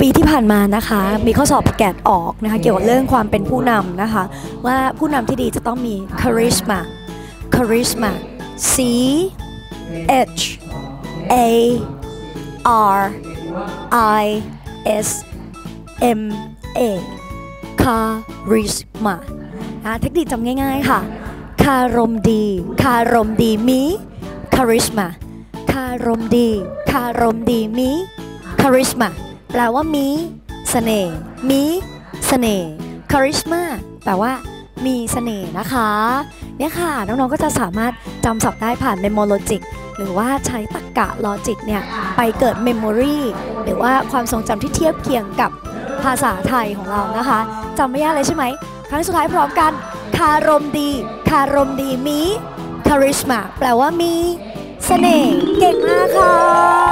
ปีที่ผ่านมานะคะ มีข้อสอบแกดออกนะคะเกี่ยวกับเรื่องความเป็นผู้นำนะคะ ว่าผู้นำที่ดีจะต้องมี charisma charisma C H A R I S M A charisma นะเทคนิคจำง่ายๆค่ะ คารมดี คารมดีมี charisma คารมดี คารมดีมี charisma แปลว่ามีเสน่ห์ มีเสน่ห์ charisma แปลว่า มีเสน่ห์นะคะ เนี่ยค่ะ น้องๆ ก็จะสามารถจำศัพท์ได้ผ่าน Memo Logic หรือว่าใช้ตรรกะ Logic เนี่ย ไปเกิด Memory หรือว่าความทรงจำที่เทียบเคียงกับภาษาไทยของเรานะคะจำไม่ยากเลยใช่ไหม ครั้งสุดท้ายพร้อมกัน คารมดี คารมดีมี charisma แปลว่ามีเสน่ห์ เก่งมากค่ะ